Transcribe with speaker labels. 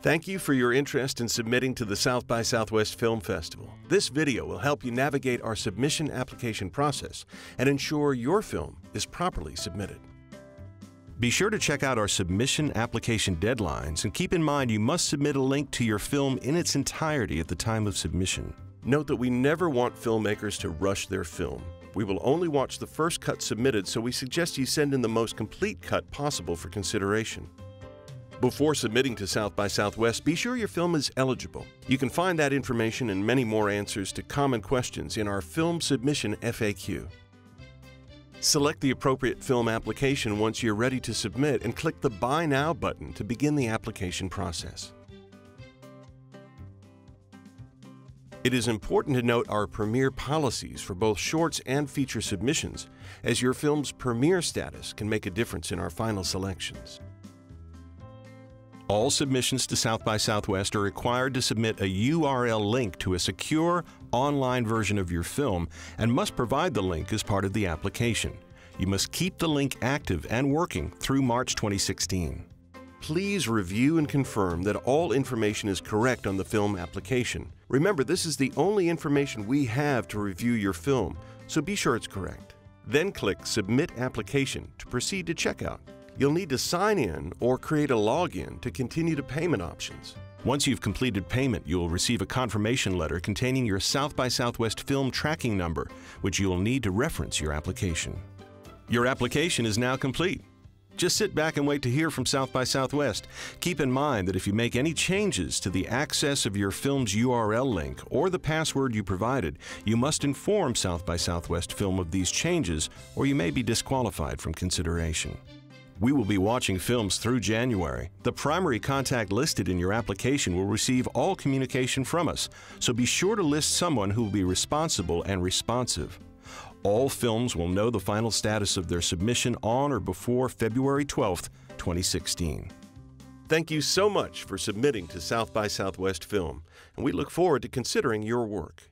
Speaker 1: Thank you for your interest in submitting to the South by Southwest Film Festival. This video will help you navigate our submission application process and ensure your film is properly submitted.
Speaker 2: Be sure to check out our submission application deadlines and keep in mind you must submit a link to your film in its entirety at the time of submission.
Speaker 1: Note that we never want filmmakers to rush their film. We will only watch the first cut submitted, so we suggest you send in the most complete cut possible for consideration. Before submitting to South by Southwest, be sure your film is eligible. You can find that information and many more answers to common questions in our Film Submission FAQ. Select the appropriate film application once you're ready to submit and click the Buy Now button to begin the application process. It is important to note our premiere policies for both shorts and feature submissions, as your film's premiere status can make a difference in our final selections.
Speaker 2: All submissions to South by Southwest are required to submit a URL link to a secure online version of your film and must provide the link as part of the application. You must keep the link active and working through March 2016.
Speaker 1: Please review and confirm that all information is correct on the film application. Remember, this is the only information we have to review your film, so be sure it's correct. Then click Submit Application to proceed to checkout. You'll need to sign in or create a login to continue to payment options.
Speaker 2: Once you've completed payment, you will receive a confirmation letter containing your South by Southwest film tracking number, which you will need to reference your application. Your application is now complete. Just sit back and wait to hear from South by Southwest. Keep in mind that if you make any changes to the access of your film's URL link or the password you provided, you must inform South by Southwest Film of these changes or you may be disqualified from consideration. We will be watching films through January. The primary contact listed in your application will receive all communication from us, so be sure to list someone who will be responsible and responsive. All films will know the final status of their submission on or before February 12, 2016.
Speaker 1: Thank you so much for submitting to South by Southwest Film, and we look forward to considering your work.